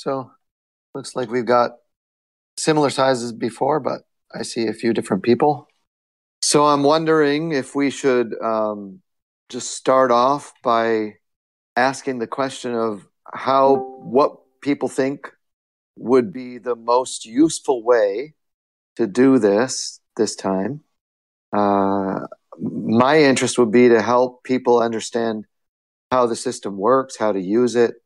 So looks like we've got similar sizes before, but I see a few different people. So I'm wondering if we should um, just start off by asking the question of how what people think would be the most useful way to do this this time. Uh, my interest would be to help people understand how the system works, how to use it.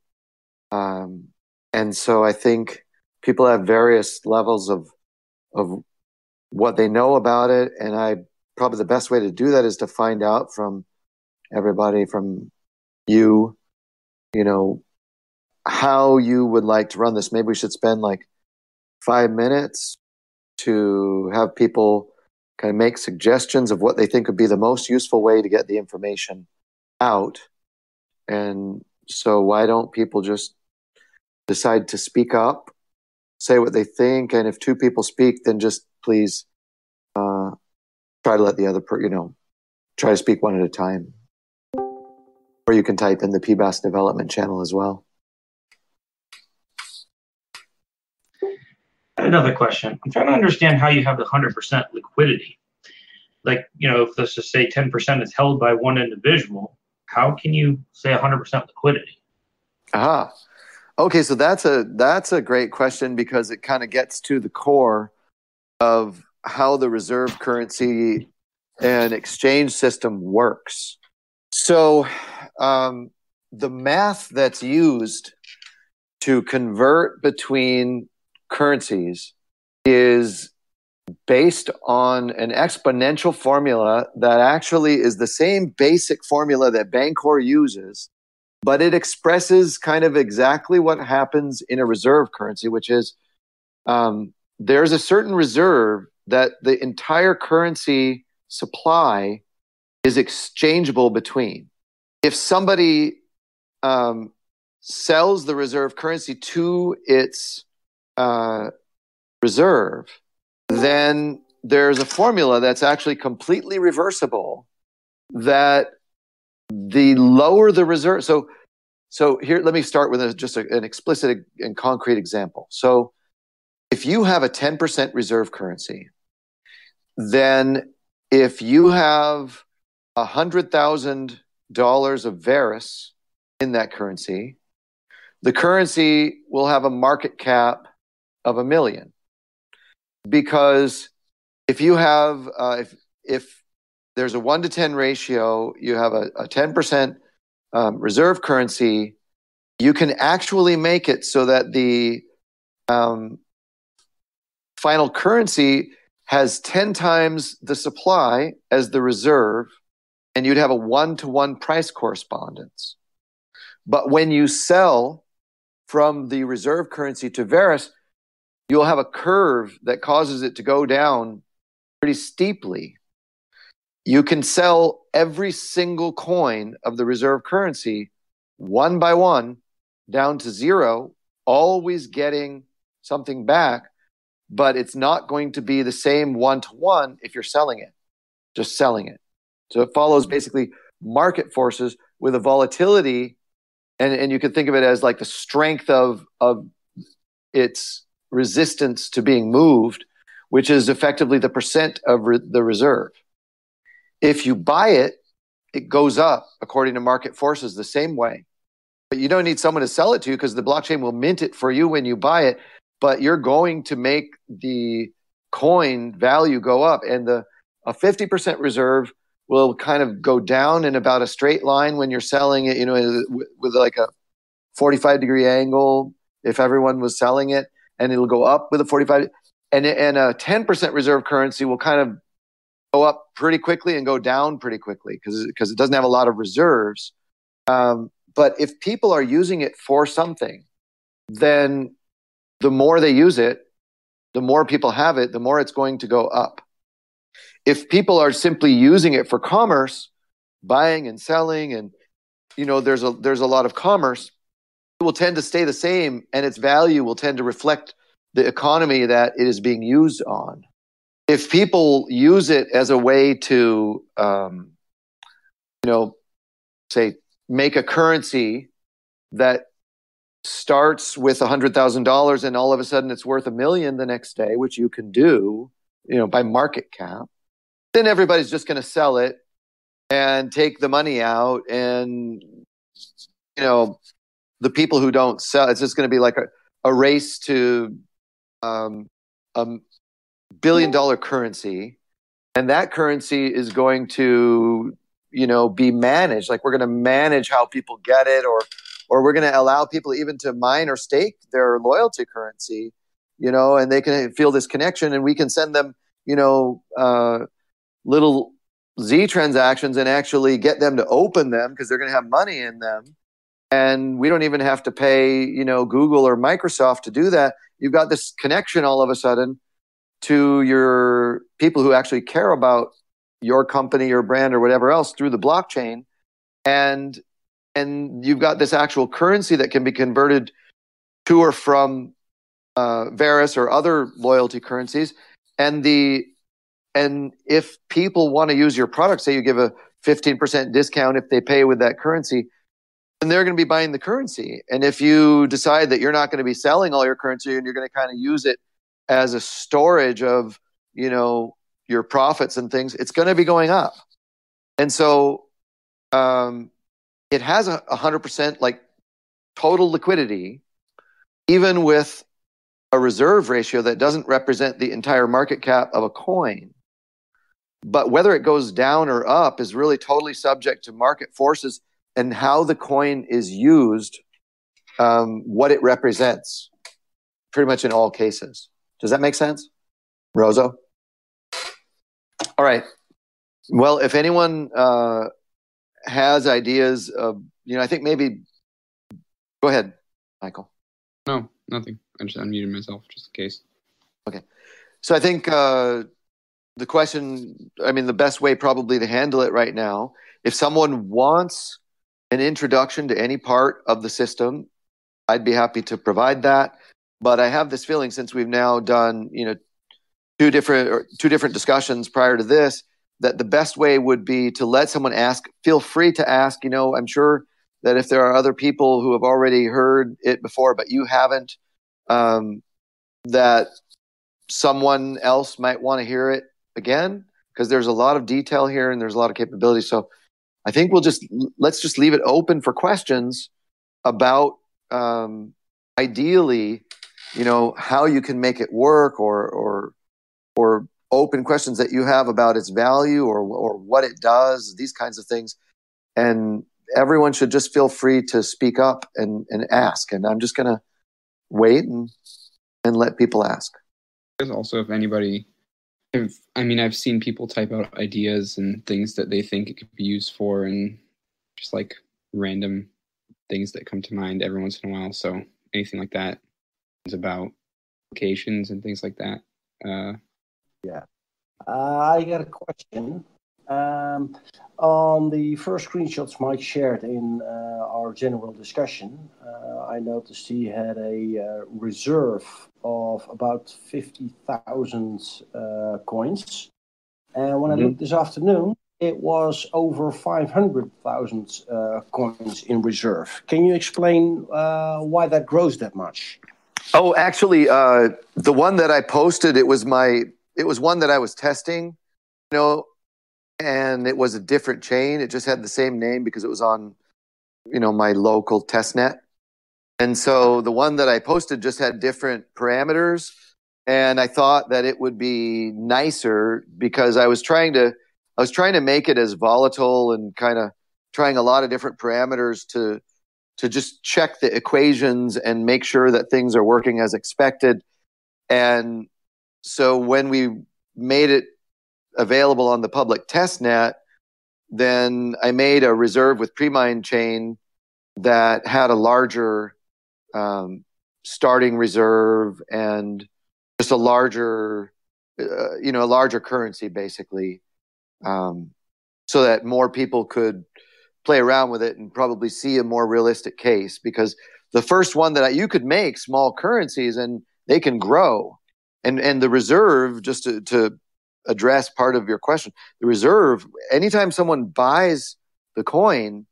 Um, and so I think people have various levels of of what they know about it, and I probably the best way to do that is to find out from everybody, from you, you know, how you would like to run this. Maybe we should spend like five minutes to have people kind of make suggestions of what they think would be the most useful way to get the information out. And so, why don't people just decide to speak up, say what they think, and if two people speak, then just please uh, try to let the other, per- you know, try to speak one at a time. Or you can type in the PBaaS development channel as well. Another question. I'm trying to understand how you have the 100% liquidity. Like, you know, if let's just say 10% is held by one individual, how can you say 100% liquidity? Aha. Okay, so that's a that's a great question because it kind of gets to the core of how the reserve currency and exchange system works. So, um, the math that's used to convert between currencies is based on an exponential formula that actually is the same basic formula that Bancor uses, but it expresses kind of exactly what happens in a reserve currency, which is um, there's a certain reserve that the entire currency supply is exchangeable between. If somebody um, sells the reserve currency to its uh, reserve, then there's a formula that's actually completely reversible that the lower the reserve so so here let me start with a, just a, an explicit and concrete example so if you have a 10% reserve currency then if you have $100,000 of Verus in that currency, the currency will have a market cap of a million. Because if you have, uh, if, if there's a one to 10 ratio, you have a, a 10% um, reserve currency, you can actually make it so that the um, final currency has 10 times the supply as the reserve, and you'd have a one to one price correspondence. But when you sell from the reserve currency to Verus, you'll have a curve that causes it to go down pretty steeply. You can sell every single coin of the reserve currency one by one down to zero, always getting something back, but it's not going to be the same one to one if you're selling it, just selling it. So it follows basically market forces with a volatility, and, and you can think of it as like the strength of, of its resistance to being moved, which is effectively the percent of re- the reserve. If you buy it, it goes up according to market forces the same way. But you don't need someone to sell it to you because the blockchain will mint it for you when you buy it. But you're going to make the coin value go up, and the a 50% reserve will kind of go down in about a straight line when you're selling it. You know, with, like a 45 degree angle. If everyone was selling it, and it'll go up with a 45 and and a 10% reserve currency will kind of go up pretty quickly and go down pretty quickly because because it doesn't have a lot of reserves um, but if people are using it for something then the more they use it the more people have it the more it's going to go up if people are simply using it for commerce buying and selling and you know there's a there's a lot of commerce it will tend to stay the same and its value will tend to reflect the economy that it is being used on. If people use it as a way to, um, you know, say, make a currency that starts with a hundred thousand dollars and all of a sudden it's worth a million the next day, which you can do, you know, by market cap, then everybody's just going to sell it and take the money out and you know the people who don't sell it's just going to be like a, a race to um, a billion dollar currency and that currency is going to you know be managed. Like we're going to manage how people get it or or we're going to allow people even to mine or stake their loyalty currency you know and they can feel this connection and we can send them you know uh, little z transactions and actually get them to open them because they're going to have money in them. And we don't even have to pay you know google or microsoft to do that. You've got this connection all of a sudden to your people who actually care about your company or brand or whatever else through the blockchain and and you've got this actual currency that can be converted to or from uh, Verus or other loyalty currencies, and the and if people want to use your product, say you give a 15% discount if they pay with that currency, then they're going to be buying the currency. And if you decide that you're not going to be selling all your currency and you're going to kind of use it as a storage of, you know, your profits and things, it's going to be going up. And so um, it has a 100% like total liquidity, even with a reserve ratio that doesn't represent the entire market cap of a coin. But whether it goes down or up is really totally subject to market forces and how the coin is used, um, what it represents, pretty much in all cases. Does that make sense? Rozo? All right. Well, if anyone uh, has ideas of, you know, I think maybe. Go ahead, Michael. No, nothing. I just unmuted myself just in case. Okay. So I think uh, the question, I mean, the best way probably to handle it right now, if someone wants an introduction to any part of the system, I'd be happy to provide that. But I have this feeling since we've now done, you know, two different two different discussions prior to this, that the best way would be to let someone ask. Feel free to ask. You know, I'm sure that if there are other people who have already heard it before, but you haven't, um, that someone else might want to hear it again because there's a lot of detail here and there's a lot of capability. So I think we'll just let's just leave it open for questions about um, ideally, you know, how you can make it work or or or open questions that you have about its value or or what it does, these kinds of things. And everyone should just feel free to speak up and, and ask. And I'm just gonna wait and and let people ask. Also, if anybody, I mean, I've seen people type out ideas and things that they think it could be used for, and just like random things that come to mind every once in a while. So anything like that about locations and things like that. Uh, yeah. Uh, I got a question. Um, on the first screenshots Mike shared in uh, our general discussion, uh, I noticed he had a uh, reserve of about 50,000 uh, coins. And when mm-hmm. I looked this afternoon, it was over 500,000 uh, coins in reserve. Can you explain uh, why that grows that much? Oh, actually, uh, the one that I posted, it was my it was one that I was testing, you know, and it was a different chain. It just had the same name because it was on, you know, my local test net. And so the one that I posted just had different parameters. And I thought that it would be nicer because I was trying to, I was trying to make it as volatile and kind of trying a lot of different parameters to, to just check the equations and make sure that things are working as expected. And so when we made it available on the public test net, then I made a reserve with Premine chain that had a larger um, starting reserve and just a larger, uh, you know, a larger currency basically, um, so that more people could play around with it and probably see a more realistic case. Because the first one that I, you could make small currencies and they can grow and and the reserve just to, to address part of your question the reserve anytime someone buys the coin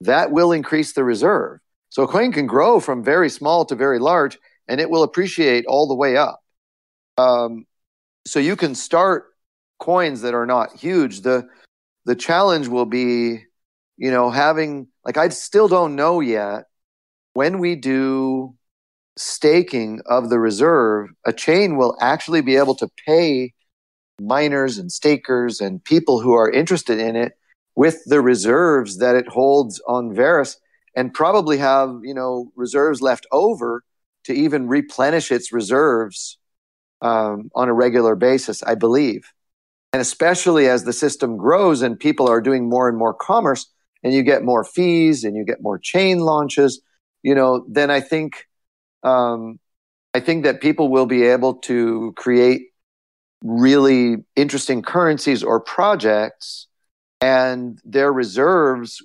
that will increase the reserve So a coin can grow from very small to very large, and it will appreciate all the way up. Um, so you can start coins that are not huge. The the challenge will be, you know, having like I still don't know yet when we do staking of the reserve, a chain will actually be able to pay miners and stakers and people who are interested in it with the reserves that it holds on Verus and probably have, you know, reserves left over to even replenish its reserves um, on a regular basis, I believe. And especially as the system grows and people are doing more and more commerce and you get more fees and you get more chain launches, you know, then I think um, I think that people will be able to create really interesting currencies or projects and their reserves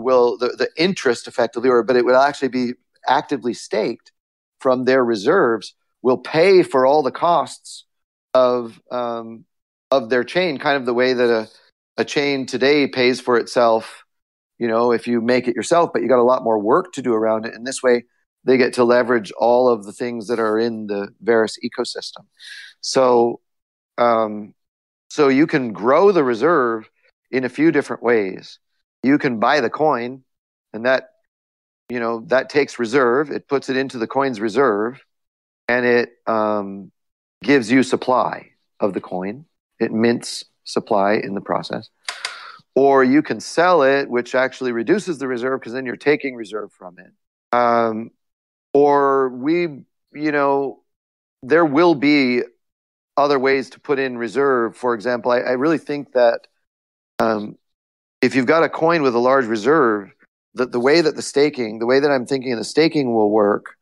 will the, the interest effectively or but it will actually be actively staked from their reserves will pay for all the costs of um, of their chain kind of the way that a, a chain today pays for itself you know if you make it yourself but you got a lot more work to do around it and this way they get to leverage all of the things that are in the Verus ecosystem. So, um, so you can grow the reserve in a few different ways. You can buy the coin, and that you know that takes reserve. It puts it into the coin's reserve, and it um, gives you supply of the coin. It mints supply in the process. Or you can sell it, which actually reduces the reserve because then you're taking reserve from it. Um, or we, you know, there will be other ways to put in reserve. For example, I, I really think that um, if you've got a coin with a large reserve, that the way that the staking, the way that I'm thinking the staking will work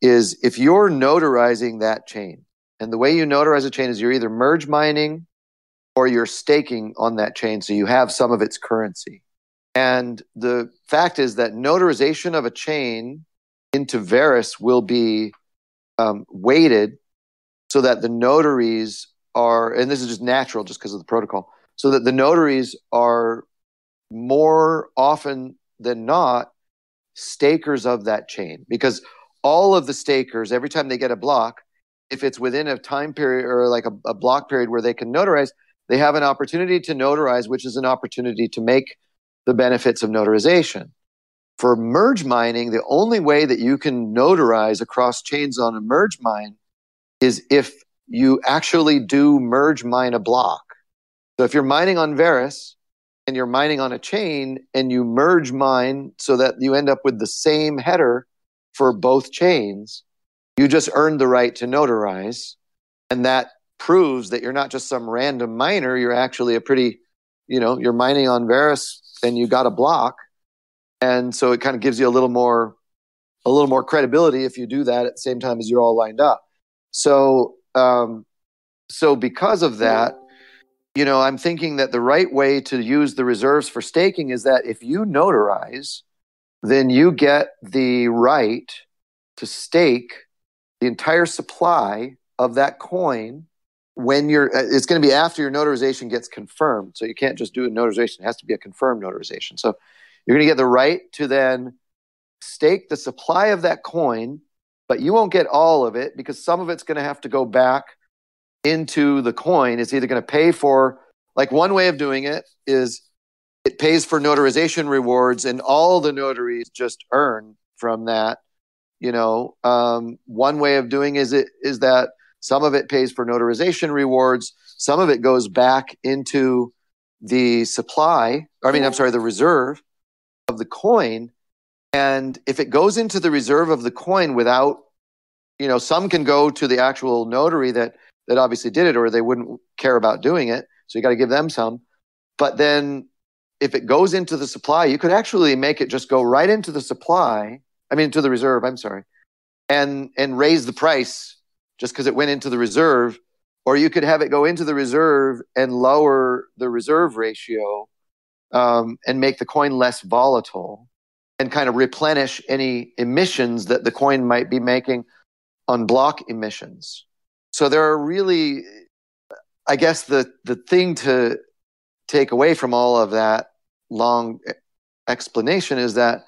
is if you're notarizing that chain, and the way you notarize a chain is you're either merge mining or you're staking on that chain, so you have some of its currency. And the fact is that notarization of a chain into Verus will be um, weighted so that the notaries are, and this is just natural just because of the protocol, so that the notaries are more often than not stakers of that chain. Because all of the stakers, every time they get a block, if it's within a time period or like a, a block period where they can notarize, they have an opportunity to notarize, which is an opportunity to make the benefits of notarization. For merge mining, the only way that you can notarize across chains on a merge mine is if you actually do merge mine a block. So if you're mining on Verus and you're mining on a chain and you merge mine so that you end up with the same header for both chains, you just earned the right to notarize. And that proves that you're not just some random miner, you're actually a pretty, you know, you're mining on Verus and you got a block. And so it kind of gives you a little more a little more credibility if you do that at the same time as you're all lined up. So um, so because of that you know i'm thinking that the right way to use the reserves for staking is that if you notarize then you get the right to stake the entire supply of that coin when you're uh, it's going to be after your notarization gets confirmed so you can't just do a notarization it has to be a confirmed notarization so you're going to get the right to then stake the supply of that coin, but you won't get all of it because some of it's going to have to go back into the coin. It's either going to pay for, like, one way of doing it is it pays for notarization rewards, and all the notaries just earn from that. You know, um, one way of doing is it is that some of it pays for notarization rewards, some of it goes back into the supply. I mean, I'm sorry, the reserve, of the coin. And if it goes into the reserve of the coin without, you know, some can go to the actual notary that that obviously did it, or they wouldn't care about doing it. So you got to give them some. But then if it goes into the supply, you could actually make it just go right into the supply. I mean, into the reserve. I'm sorry, and and raise the price just because it went into the reserve, or you could have it go into the reserve and lower the reserve ratio um, and make the coin less volatile and kind of replenish any emissions that the coin might be making on block emissions. So there are really, I guess, the, the thing to take away from all of that long explanation is that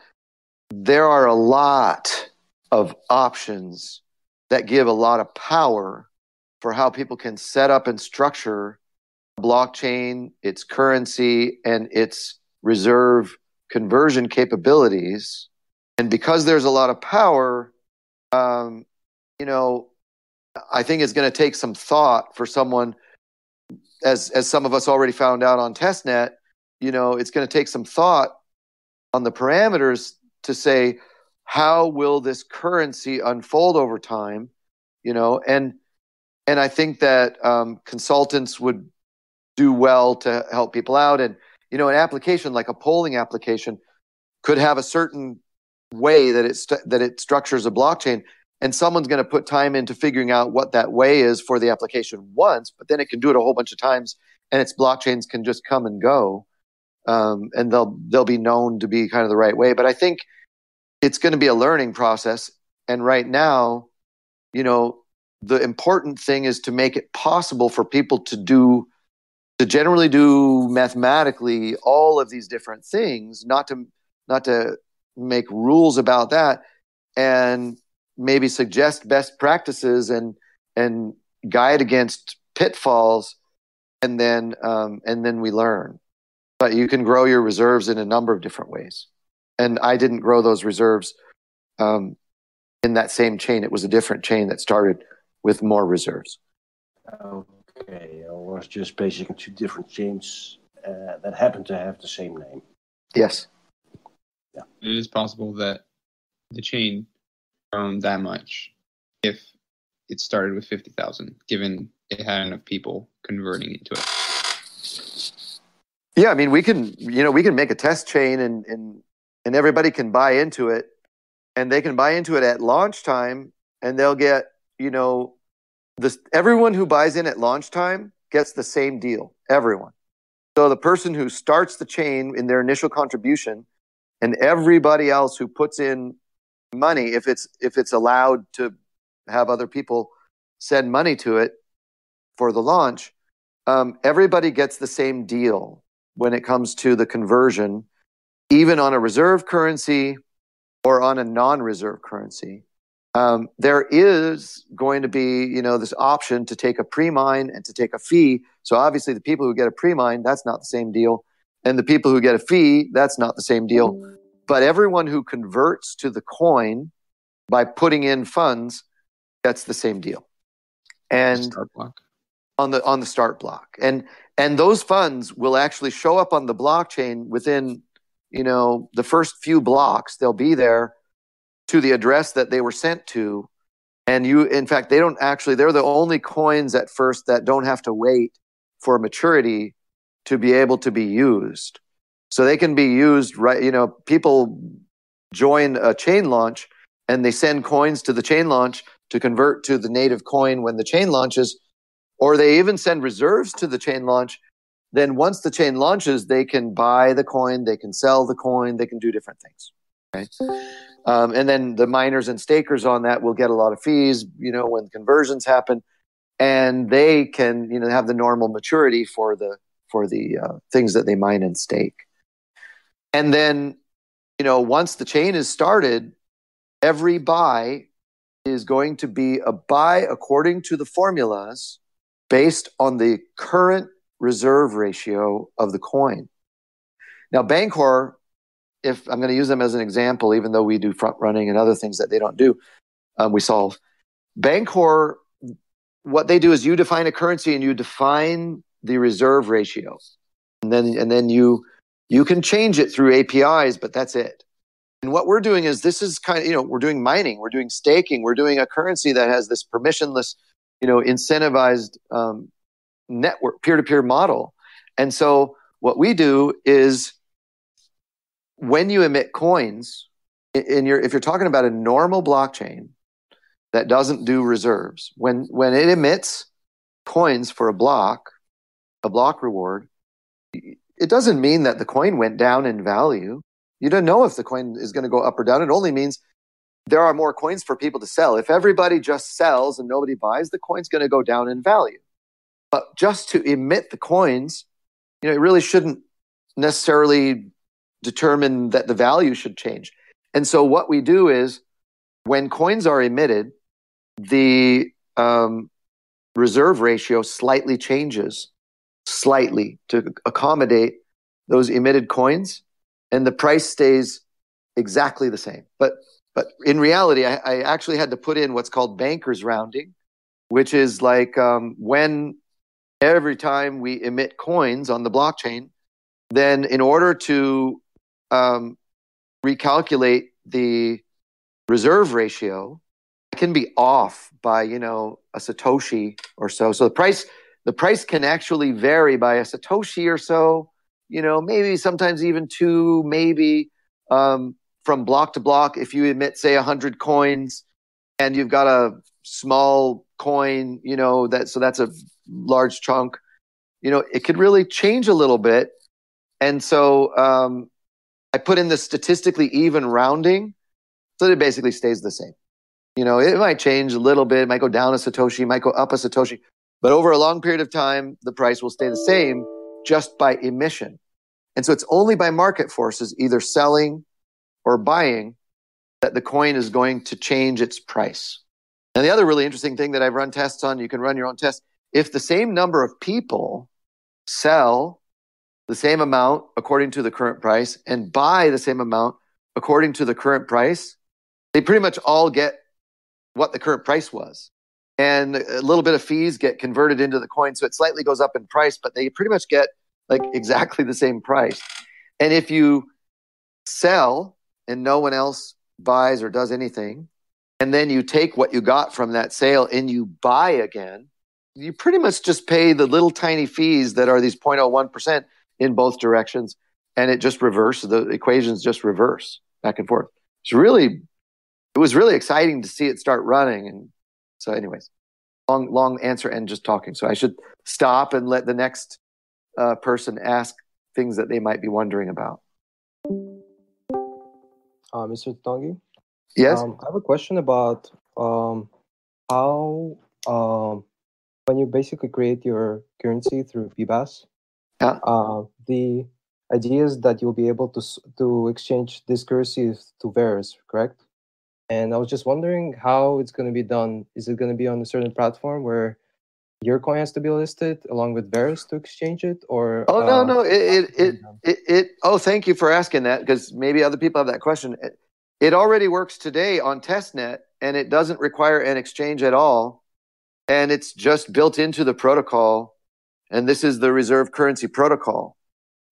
there are a lot of options that give a lot of power for how people can set up and structure blockchain, its currency, and its reserve conversion capabilities. And because there's a lot of power, um, you know, I think it's going to take some thought for someone, as as some of us already found out on testnet. You know, it's going to take some thought on the parameters to say how will this currency unfold over time. You know, and and I think that um, consultants would do well to help people out. And you know, an application like a polling application could have a certain way that it st- that it structures a blockchain and someone's going to put time into figuring out what that way is for the application once but then it can do it a whole bunch of times and its blockchains can just come and go um, and they'll they'll be known to be kind of the right way but i think it's going to be a learning process. And right now you know the important thing is to make it possible for people to do to generally do mathematically all of these different things not to not to make rules about that and maybe suggest best practices and and guide against pitfalls and then um, and then we learn. But you can grow your reserves in a number of different ways and i didn't grow those reserves um, in that same chain it was a different chain that started with more reserves Okay, it was just basically two different chains uh, that happened to have the same name. yes Yeah. It is possible that the chain grown that much if it started with 50,000, given it had enough people converting into it. Yeah, I mean, we can, you know, we can make a test chain and and and everybody can buy into it, and they can buy into it at launch time, and they'll get, you know, this everyone who buys in at launch time gets the same deal. Everyone. So the person who starts the chain in their initial contribution, and everybody else who puts in money, if it's if it's allowed to have other people send money to it for the launch, um, everybody gets the same deal when it comes to the conversion, even on a reserve currency or on a non-reserve currency. Um, there is going to be, you know, this option to take a pre-mine and to take a fee. So obviously, the people who get a pre-mine, that's not the same deal, and the people who get a fee, that's not the same deal. But everyone who converts to the coin by putting in funds, that's the same deal. And on the on the start block and and those funds will actually show up on the blockchain within you know the first few blocks they'll be there to the address that they were sent to. And you in fact they don't actually they're the only coins at first that don't have to wait for maturity to be able to be used. So they can be used right you know people join a chain launch and they send coins to the chain launch to convert to the native coin when the chain launches or they even send reserves to the chain launch then once the chain launches they can buy the coin they can sell the coin they can do different things okay? um, and then the miners and stakers on that will get a lot of fees you know when conversions happen and they can you know have the normal maturity for the for the uh, things that they mine and stake and then you know once the chain is started every buy is going to be a buy according to the formulas based on the current reserve ratio of the coin. Now, Bancor, if I'm going to use them as an example, even though we do front running and other things that they don't do, um, we solve. Bancor, what they do is you define a currency and you define the reserve ratio, and then and then you you can change it through APIs, but that's it. And what we're doing is this is kind of you know we're doing mining, we're doing staking, we're doing a currency that has this permissionless you know incentivized um, network peer-to-peer model and so what we do is when you emit coins in your if you're talking about a normal blockchain that doesn't do reserves when when it emits coins for a block a block reward it doesn't mean that the coin went down in value you don't know if the coin is going to go up or down it only means there are more coins for people to sell. If everybody just sells and nobody buys, the coin's going to go down in value. But just to emit the coins, you know, it really shouldn't necessarily determine that the value should change. And so what we do is when coins are emitted, the um, reserve ratio slightly changes, slightly to accommodate those emitted coins, and the price stays exactly the same. But but in reality, I, I actually had to put in what's called bankers rounding, which is like um, when every time we emit coins on the blockchain, then in order to um, recalculate the reserve ratio, it can be off by you know a satoshi or so. So the price the price can actually vary by a satoshi or so. You know, maybe sometimes even two, maybe um, from block to block. If you emit, say, hundred coins, and you've got a small coin, you know that so that's a large chunk. You know, it could really change a little bit. And so um, I put in the statistically even rounding so that it basically stays the same. You know, it might change a little bit, it might go down a Satoshi, it might go up a Satoshi, but over a long period of time, the price will stay the same just by emission. And so it's only by market forces, either selling or buying, that the coin is going to change its price. And the other really interesting thing that I've run tests on, you can run your own test. If the same number of people sell the same amount according to the current price and buy the same amount according to the current price, they pretty much all get what the current price was. And a little bit of fees get converted into the coin. So it slightly goes up in price, but they pretty much get like exactly the same price. And if you sell and no one else buys or does anything, and then you take what you got from that sale and you buy again, you pretty much just pay the little tiny fees that are these 0.01% in both directions. And it just reverses, the equations just reverse back and forth. It's really it was really exciting to see it start running. And so, anyways, long long answer and just talking. So I should stop and let the next uh, person ask things that they might be wondering about. Uh, Mr. Tongi? Yes. Um, I have a question about um, how um, when you basically create your currency through PBaaS, yeah. uh, the idea is that you'll be able to to exchange this currency to Verus, correct? And I was just wondering how it's going to be done. Is it going to be on a certain platform where your coin has to be listed along with Verus to exchange it, or? Oh no, uh, no, it it, it it, it Oh, thank you for asking that because maybe other people have that question. It, it already works today on testnet, and it doesn't require an exchange at all, and it's just built into the protocol. And this is the reserve currency protocol.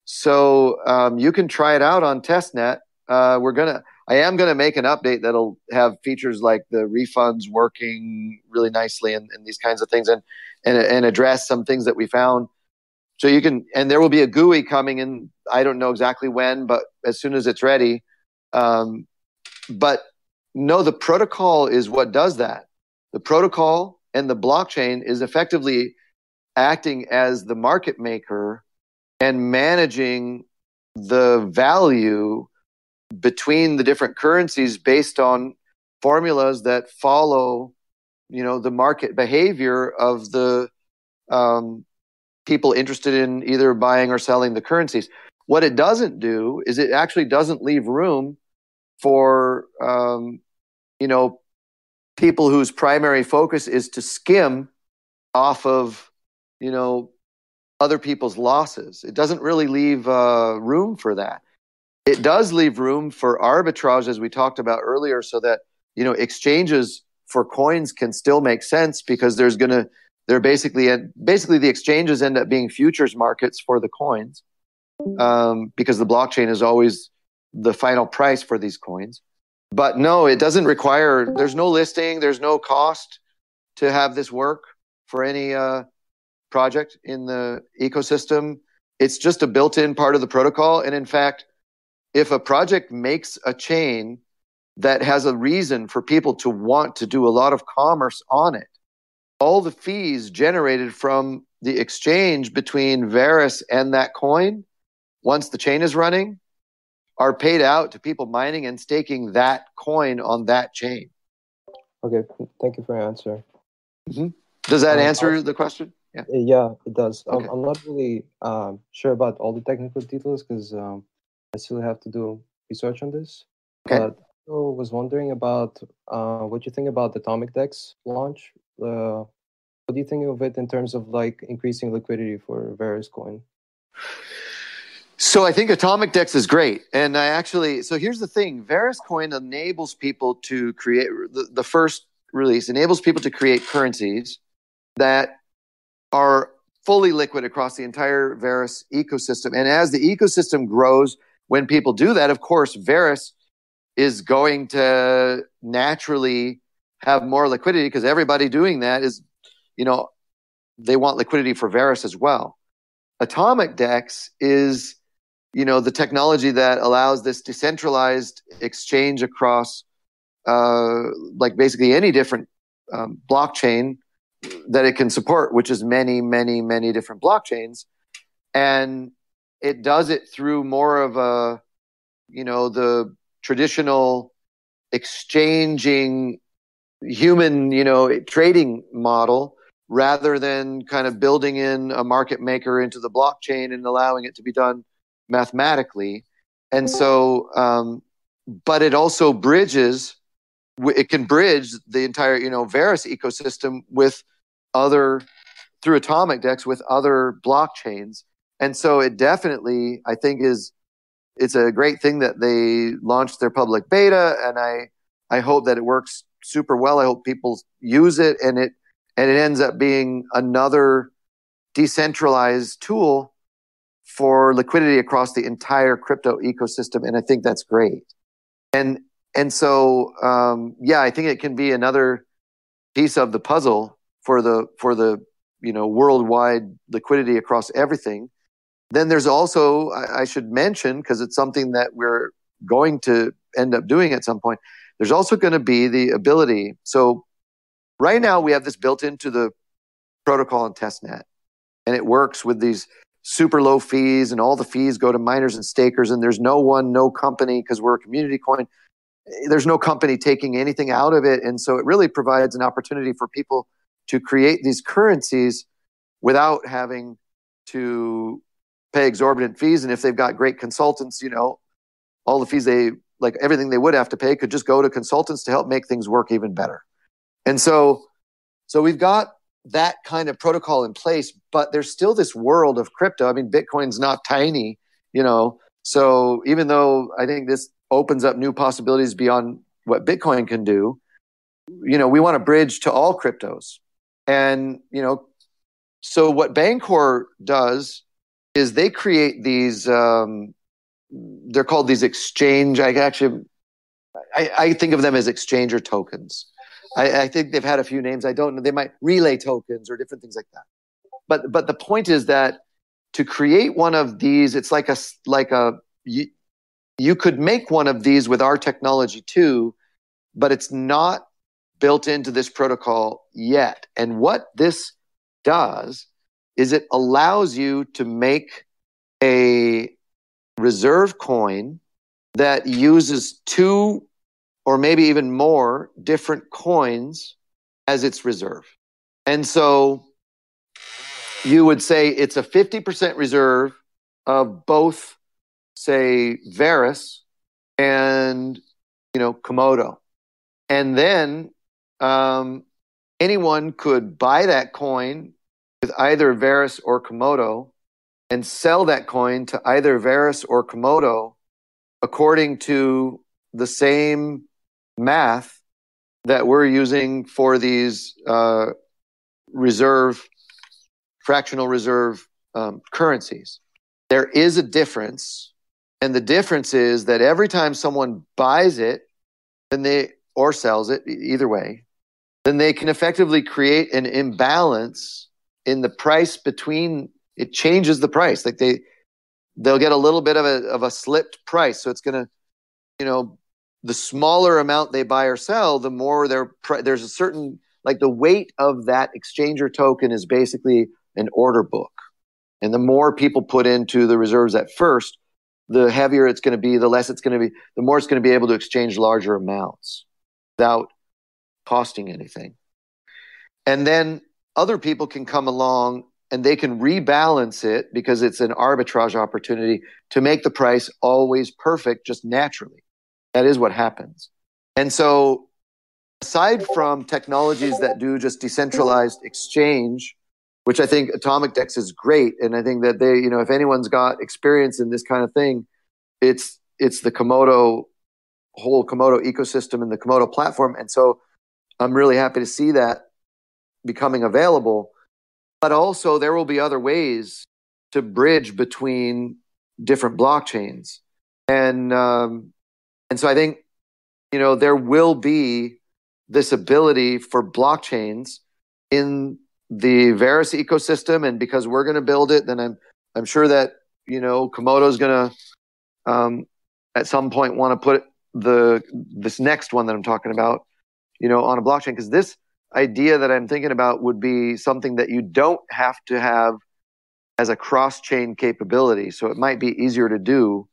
So um, you can try it out on testnet. Uh, we're gonna I am to make an update that'll have features like the refunds working really nicely and, and these kinds of things and, and, and address some things that we found. So you can, and there will be a GUI coming in. I don't know exactly when, but as soon as it's ready. Um, but no, the protocol is what does that. The protocol and the blockchain is effectively acting as the market maker and managing the value between the different currencies based on formulas that follow you know the market behavior of the um, people interested in either buying or selling the currencies. What it doesn't do is it actually doesn't leave room for um, you know people whose primary focus is to skim off of you know other people's losses it doesn't really leave uh, room for that it does leave room for arbitrage, as we talked about earlier, so that you know exchanges for coins can still make sense because there's going to they're basically basically the exchanges end up being futures markets for the coins um, because the blockchain is always the final price for these coins. But no, it doesn't require. There's no listing. There's no cost to have this work for any uh, project in the ecosystem. It's just a built-in part of the protocol, and in fact, if a project makes a chain that has a reason for people to want to do a lot of commerce on it, all the fees generated from the exchange between Verus and that coin, once the chain is running, are paid out to people mining and staking that coin on that chain. Okay, thank you for your answer. Mm-hmm. Does that um, answer the question? Yeah, yeah, it does. Okay. I'm, I'm, not really um, sure about all the technical details because um, I still have to do research on this. Okay. But also was wondering about uh, what you think about the Atomic Dex launch. Uh, what do you think of it in terms of like increasing liquidity for Verus coin? So I think Atomic Dex is great, and I actually. So here's the thing: Verus coin enables people to create the, the first release enables people to create currencies that are fully liquid across the entire Verus ecosystem. And as the ecosystem grows, when people do that, of course, Verus is going to naturally have more liquidity because everybody doing that is, you know, they want liquidity for Verus as well. Atomic Dex is, you know, the technology that allows this decentralized exchange across, uh, like basically any different um, blockchain that it can support, which is many, many, many different blockchains, and it does it through more of a, you know, the traditional exchanging human, you know, trading model rather than kind of building in a market maker into the blockchain and allowing it to be done mathematically. And so, um, but it also bridges, it can bridge the entire, you know, Verus ecosystem with other, through Atomic Dex with other blockchains. And so it definitely, I think, is it's a great thing that they launched their public beta, and I I hope that it works super well. I hope people use it, and it and it ends up being another decentralized tool for liquidity across the entire crypto ecosystem, and I think that's great. And and so um, yeah, I think it can be another piece of the puzzle for the for the you know worldwide liquidity across everything then there's also, I, I should mention, because it's something that we're going to end up doing at some point, there's also going to be the ability. So right now we have this built into the protocol and testnet, and it works with these super low fees, and all the fees go to miners and stakers, and there's no one, no company, because we're a community coin. There's no company taking anything out of it. And so it really provides an opportunity for people to create these currencies without having to pay exorbitant fees. And if they've got great consultants, you know, all the fees they like everything they would have to pay could just go to consultants to help make things work even better. And so, so we've got that kind of protocol in place, but there's still this world of crypto. I mean, Bitcoin's not tiny, you know. So even though I think this opens up new possibilities beyond what Bitcoin can do, you know, we want to bridge to all cryptos. And, you know, so what Bancor does is they create these um, they're called these exchange i actually I, I, think of them as exchanger tokens I, I, think they've had a few names. I don't know. They might relay tokens or different things like that. But but the point is that to create one of these it's like a like a you, you could make one of these with our technology too but it's not built into this protocol yet. And what this does is it allows you to make a reserve coin that uses two or maybe even more different coins as its reserve. And so you would say it's a 50% reserve of both, say, Verus and, you know, Komodo. And then um, anyone could buy that coin with either Verus or Komodo and sell that coin to either Verus or Komodo according to the same math that we're using for these uh, reserve, fractional reserve um, currencies. There is a difference. And the difference is that every time someone buys it, then they, or sells it, either way, then they can effectively create an imbalance in the price between it changes the price like they they'll get a little bit of a of a slipped price so it's going to you know the smaller amount they buy or sell the more there's a certain like the weight of that exchanger token is basically an order book and the more people put into the reserves at first the heavier it's going to be the less it's going to be the more it's going to be able to exchange larger amounts without costing anything and then other people can come along and they can rebalance it because it's an arbitrage opportunity to make the price always perfect just naturally. That is what happens. And so, aside from technologies that do just decentralized exchange, which I think Atomic Dex is great, and I think that they, you know, if anyone's got experience in this kind of thing, it's it's the Komodo whole Komodo ecosystem and the Komodo platform. And so, I'm really happy to see that becoming available. But also, there will be other ways to bridge between different blockchains, and um, and so I think you know there will be this ability for blockchains in the Verus ecosystem, and because we're going to build it, then I'm I'm sure that you know Komodo is going to um, at some point want to put the this next one that I'm talking about, you know, on a blockchain because this idea that I'm thinking about would be something that you don't have to have as a cross chain capability. So it might be easier to do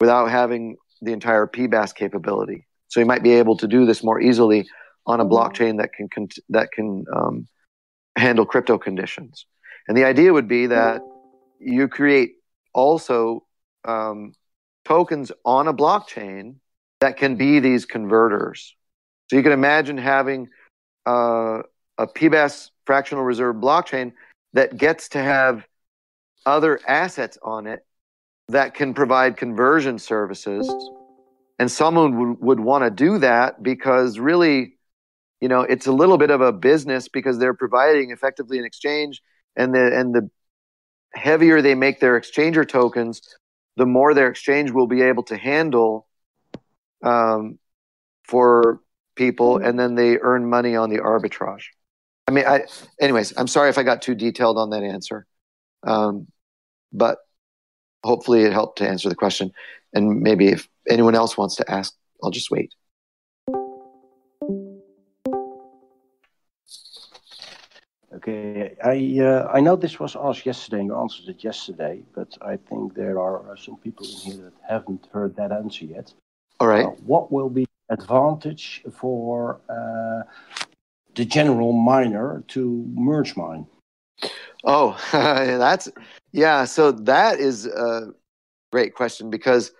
without having the entire PBaaS capability. So you might be able to do this more easily on a mm-hmm. blockchain that can, that can um, handle crypto conditions. And the idea would be that you create also um, tokens on a blockchain that can be these converters. So you can imagine having uh, a PBaaS fractional reserve blockchain that gets to have other assets on it that can provide conversion services. And someone would, would want to do that because really, you know, it's a little bit of a business because they're providing effectively an exchange and the and the heavier they make their exchanger tokens, the more their exchange will be able to handle um, for people, and then they earn money on the arbitrage. I mean, I, anyways, I'm sorry if I got too detailed on that answer, um, but hopefully it helped to answer the question. And maybe if anyone else wants to ask, I'll just wait. Okay, I uh, I know this was asked yesterday and you answered it yesterday, but I think there are some people in here that haven't heard that answer yet. All right. Uh, what will be advantage for uh, the general miner to merge mine? Oh, that's yeah. So that is a great question because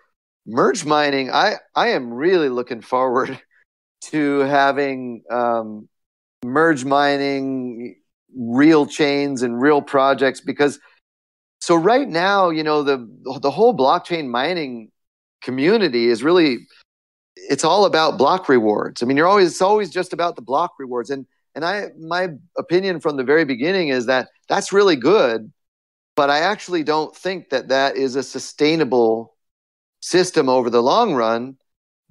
merge mining, I I am really looking forward to having um, merge mining real chains and real projects because so right now you know the the whole blockchain mining community is really it's all about block rewards. I mean, you're always it's always just about the block rewards. And and I my opinion from the very beginning is that that's really good, but I actually don't think that that is a sustainable system over the long run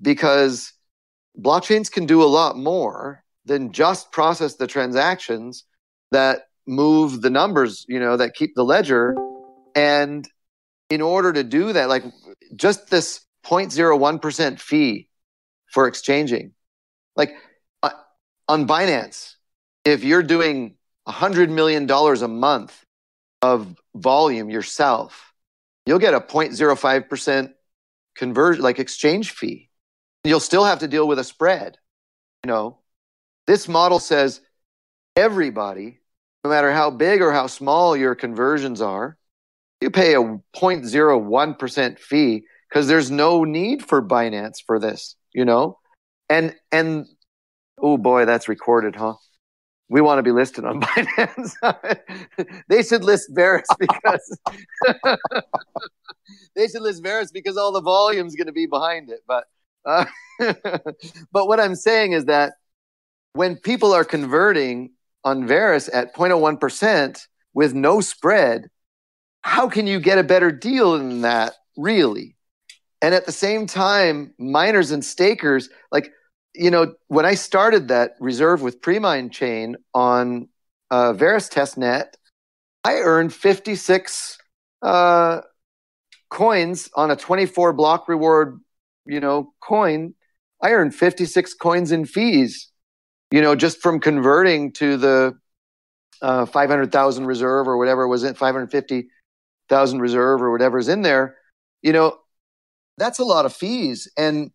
because blockchains can do a lot more than just process the transactions that move the numbers, you know, that keep the ledger and in order to do that like just this 0.01% fee for exchanging. Like uh, on Binance, if you're doing $100 million a month of volume yourself, you'll get a 0.05% conversion, like exchange fee. You'll still have to deal with a spread. You know, this model says everybody, no matter how big or how small your conversions are, you pay a 0.01% fee because there's no need for Binance for this you know and and oh boy that's recorded huh we want to be listed on Binance. they should list Verus because they should list Verus because all the volume is going to be behind it. But uh, but what I'm saying is that when people are converting on Verus at 0.01 percent with no spread, how can you get a better deal than that? Really? And at the same time, miners and stakers, like, you know, when I started that reserve with Premine chain on uh, testnet, I earned 56 uh, coins on a 24 block reward, you know, coin. I earned 56 coins in fees, you know, just from converting to the uh, 500,000 reserve or whatever was in 550,000 reserve or whatever's in there. You know, that's a lot of fees and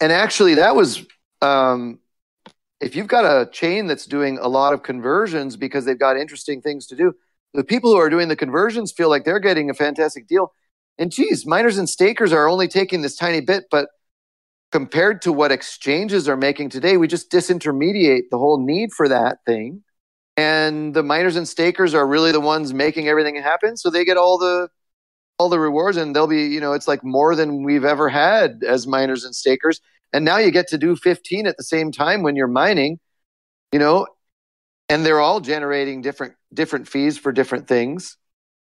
and actually that was um, if you've got a chain that's doing a lot of conversions because they've got interesting things to do the people who are doing the conversions feel like they're getting a fantastic deal and geez miners and stakers are only taking this tiny bit but compared to what exchanges are making today, we just disintermediate the whole need for that thing. And the miners and stakers are really the ones making everything happen. So they get all the all the rewards and they'll be, you know, it's like more than we've ever had as miners and stakers. And now you get to do 15 at the same time when you're mining, you know, and they're all generating different different fees for different things.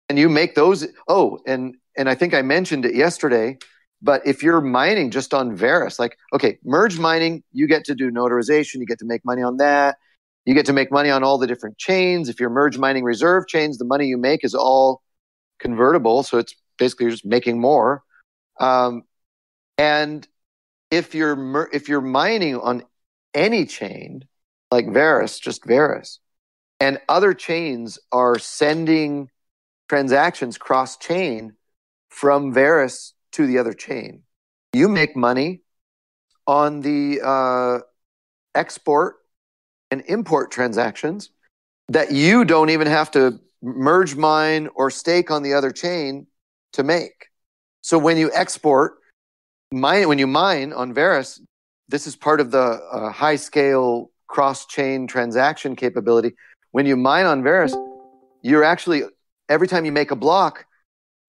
And you make those oh, and and I think I mentioned it yesterday but if you're mining just on Verus, like, okay, merge mining, you get to do notarization, you get to make money on that. You get to make money on all the different chains. If you're merge mining reserve chains, the money you make is all convertible. So it's basically you're just making more. Um, and if you're if you're mining on any chain like Verus, just Verus, and other chains are sending transactions cross chain from Verus to the other chain. You make money on the uh, export and import transactions that you don't even have to merge mine or stake on the other chain to make. So when you export, mine when you mine on Verus, this is part of the uh, high scale cross chain transaction capability. When you mine on Verus, you're actually every time you make a block,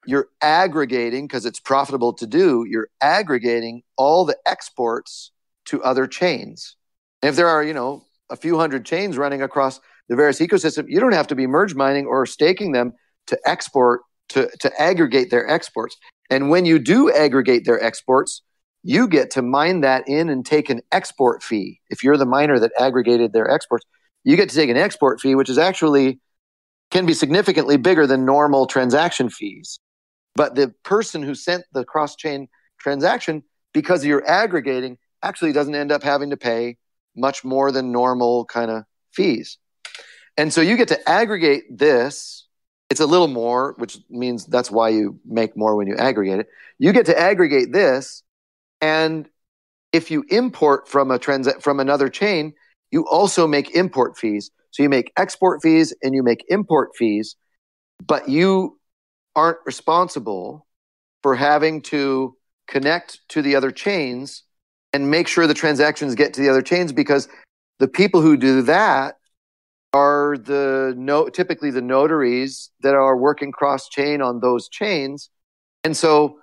you're aggregating because it's profitable to do you're aggregating all the exports to other chains and if there are you know a few hundred chains running across the Verus ecosystem you don't have to be merge mining or staking them to export to, to aggregate their exports and when you do aggregate their exports you get to mine that in and take an export fee if you're the miner that aggregated their exports you get to take an export fee which is actually can be significantly bigger than normal transaction fees but the person who sent the cross chain transaction, because you're aggregating, actually doesn't end up having to pay much more than normal kind of fees. And so you get to aggregate this. It's a little more, which means that's why you make more when you aggregate it. You get to aggregate this. And if you import from a trans- from another chain, you also make import fees. So you make export fees and you make import fees, but you aren't responsible for having to connect to the other chains and make sure the transactions get to the other chains because the people who do that are the no typically the notaries that are working cross chain on those chains. And so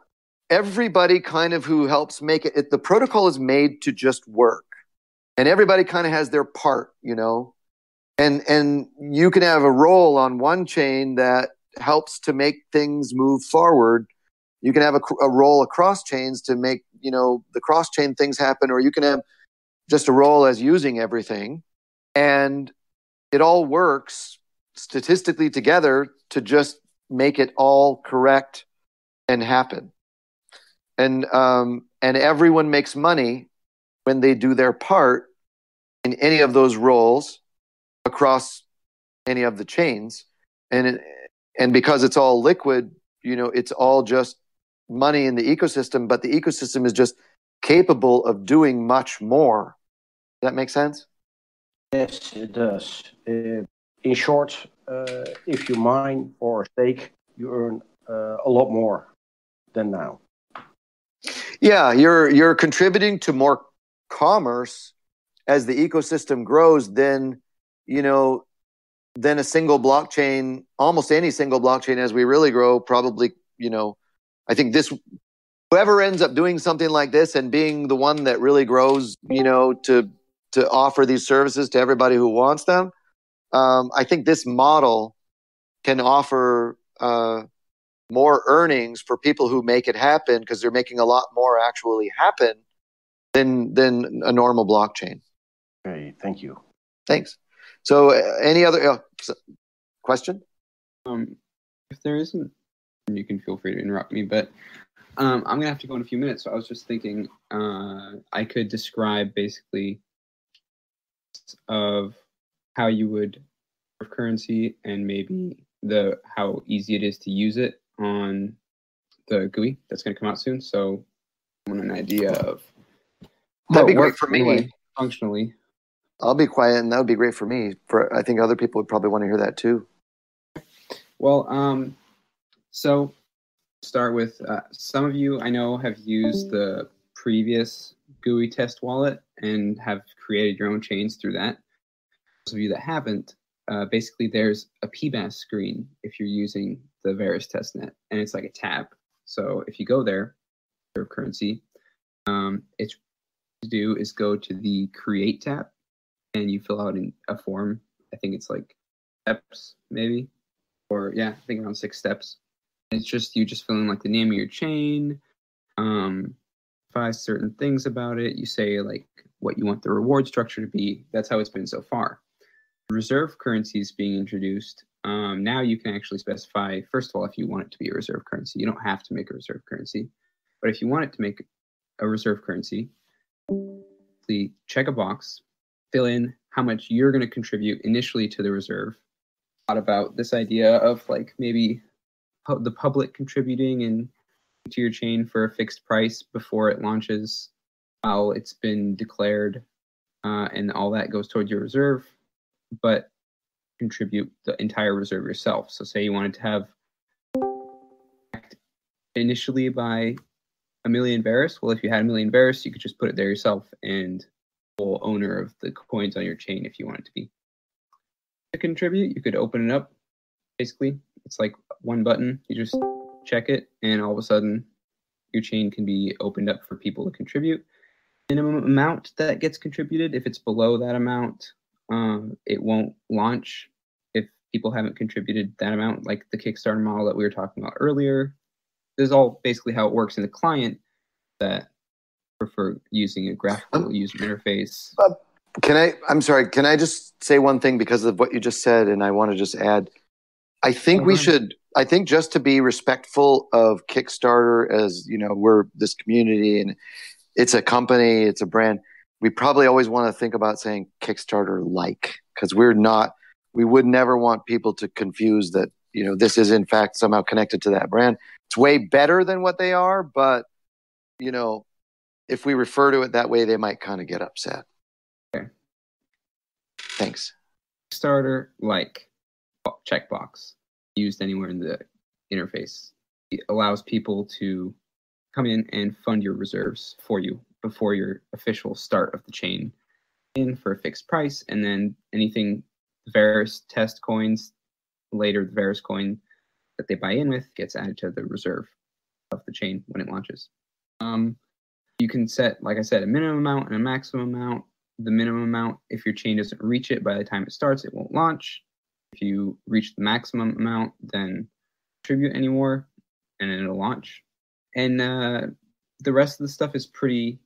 everybody kind of who helps make it, it the protocol is made to just work. And everybody kind of has their part you know? And and you can have a role on one chain that helps to make things move forward. You can have a, a role across chains to make you know the cross chain things happen, or you can have just a role as using everything, and it all works statistically together to just make it all correct and happen. And um, and everyone makes money when they do their part in any of those roles across any of the chains. And and because it's all liquid you know it's all just money in the ecosystem but the ecosystem is just capable of doing much more does that make sense yes it does. Uh, in short uh, if you mine or stake you earn uh, a lot more than now. Yeah you're you're contributing to more commerce as the ecosystem grows then you know then a single blockchain, almost any single blockchain as we really grow, probably, you know, I think this whoever ends up doing something like this and being the one that really grows, you know, to to offer these services to everybody who wants them, um, I think this model can offer uh, more earnings for people who make it happen because they're making a lot more actually happen than than a normal blockchain. Okay, thank you. Thanks. So, uh, any other uh, question? Um, if there isn't, you can feel free to interrupt me. But um, I'm gonna have to go in a few minutes. So I was just thinking, uh, I could describe basically of how you would currency and maybe the how easy it is to use it on the GUI that's going to come out soon. So I want an idea of that'd be great for me anyway, functionally. I'll be quiet, and that would be great for me. For I think other people would probably want to hear that too. Well, um, so start with uh, some of you I know have used the previous GUI test wallet and have created your own chains through that. Those of you that haven't, uh, basically there's a PBaaS screen if you're using the Verus testnet, and it's like a tab. So if you go there, reserve currency, um, it's to do is go to the create tab, and you fill out in a form. I think it's like steps maybe, or yeah, I think around six steps. It's just you just fill in like the name of your chain, um, five certain things about it. You say like what you want the reward structure to be. That's how it's been so far. Reserve currencies being introduced. Um, now you can actually specify, first of all, if you want it to be a reserve currency. You don't have to make a reserve currency. But if you want it to make a reserve currency, please check a box, fill in how much you're going to contribute initially to the reserve. Thought about this idea of like maybe the public contributing and to your chain for a fixed price before it launches while it's been declared uh, and all that goes toward your reserve but contribute the entire reserve yourself so say you wanted to have initially by a million Verus. Well, if you had a million Verus, you could just put it there yourself and full owner of the coins on your chain if you wanted to be. To contribute, you could open it up. Basically, it's like one button. You just check it, and all of a sudden, your chain can be opened up for people to contribute. Minimum amount that gets contributed, if it's below that amount, um, it won't launch if people haven't contributed that amount, like the Kickstarter model that we were talking about earlier. This is all basically how it works in the client that prefer using a graphical Um, user interface. Can I? I'm sorry. Can I just say one thing because of what you just said, and I want to just add. I think we should. I think just to be respectful of Kickstarter, as you know, we're this community and it's a company, it's a brand. We probably always want to think about saying Kickstarter like because we're not. We would never want people to confuse that. You know, this is in fact somehow connected to that brand. It's way better than what they are, but you know, if we refer to it that way, they might kind of get upset. Okay. Thanks. Kickstarter like checkbox used anywhere in the interface. It allows people to come in and fund your reserves for you before your official start of the chain in for a fixed price, and then anything Verus test coins later, the Verus coin that they buy in with gets added to the reserve of the chain when it launches. Um, you can set, like I said, a minimum amount and a maximum amount. The minimum amount, if your chain doesn't reach it by the time it starts, it won't launch. If you reach the maximum amount, then contribute anymore, and it'll launch. And uh, the rest of the stuff is pretty.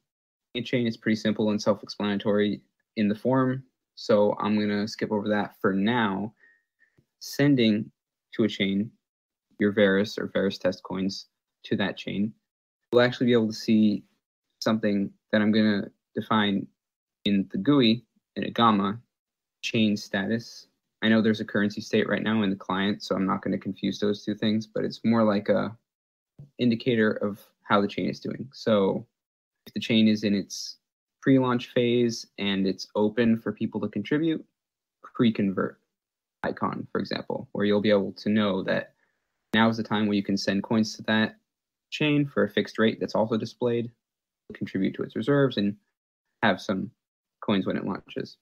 In chain is pretty simple and self-explanatory in the form. So I'm gonna skip over that for now. Sending to a chain your Verus or Verus test coins to that chain, we'll actually be able to see something that I'm gonna define in the GUI in a gamma chain status. I know there's a currency state right now in the client, so I'm not going to confuse those two things, but it's more like a indicator of how the chain is doing. So if the chain is in its pre-launch phase and it's open for people to contribute, pre-convert icon, for example, where you'll be able to know that now is the time where you can send coins to that chain for a fixed rate that's also displayed, contribute to its reserves, and have some coins when it launches.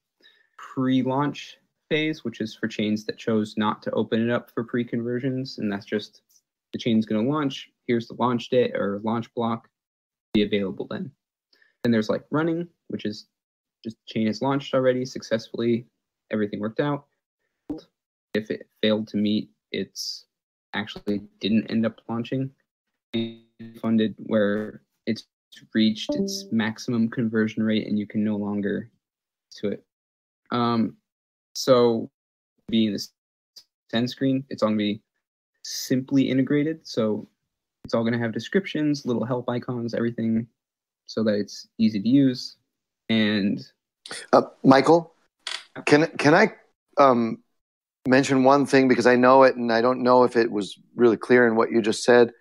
Pre-launch phase, which is for chains that chose not to open it up for pre-conversions, and that's just the chain's going to launch. Here's the launch date or launch block, be available then. Then there's like running, which is just chain is launched already successfully, everything worked out. If it failed to meet its actually didn't end up launching, funded where it's reached its maximum conversion rate and you can no longer to it. Um, so being this 10 screen, it's gonna be simply integrated. So it's all gonna have descriptions, little help icons, everything, so that it's easy to use. And Uh, Michael, can can I um, mention one thing because I know it and I don't know if it was really clear in what you just said,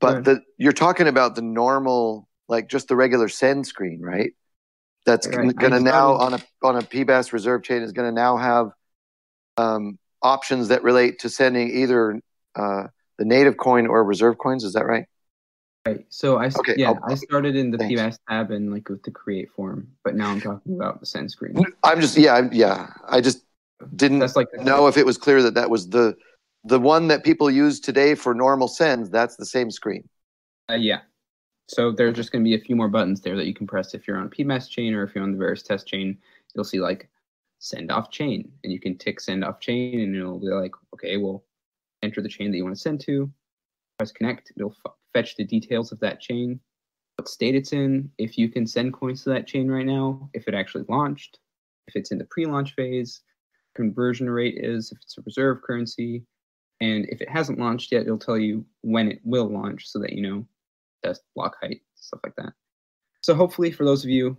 but the you're talking about the normal, like just the regular send screen, right? That's Right. going to now on a on a PBaaS reserve chain is going to now have um, options that relate to sending either uh, the native coin or reserve coins. Is that right? Right. So I Okay, yeah, I'll- I started in the thanks. PBaaS tab and like with the create form, but now I'm talking about the send screen. I'm just yeah I'm- yeah. I just didn't That's like know if it was clear that that was the the one that people use today for normal sends. That's the same screen. Uh, yeah. So there's just going to be a few more buttons there that you can press if you're on PBaaS chain or if you're on the Verus test chain. You'll see like send off chain, and you can tick send off chain, and it'll be like, okay, well, enter the chain that you want to send to. Press connect. It'll fetch the details of that chain, what state it's in, if you can send coins to that chain right now, if it actually launched, if it's in the pre-launch phase, conversion rate is, if it's a reserve currency, and if it hasn't launched yet, it'll tell you when it will launch so that you know test block height, stuff like that. So hopefully for those of you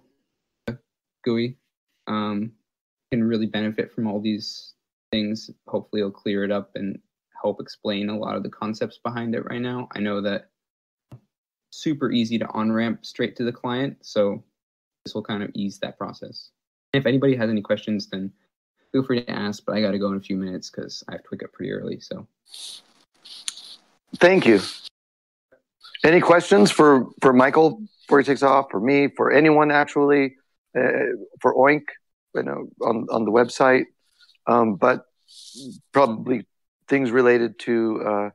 GUI um, can really benefit from all these things. Hopefully it'll clear it up and help explain a lot of the concepts behind it right now. I know that super easy to on ramp straight to the client, so this will kind of ease that process. If anybody has any questions, then feel free to ask, but I got to go in a few minutes because I have to wake up pretty early. So Thank you. Any questions for for Michael before he takes off? For me? For anyone actually? Uh, for Oink, you know, on on the website, um, but probably things related to uh,